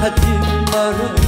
Hadi barış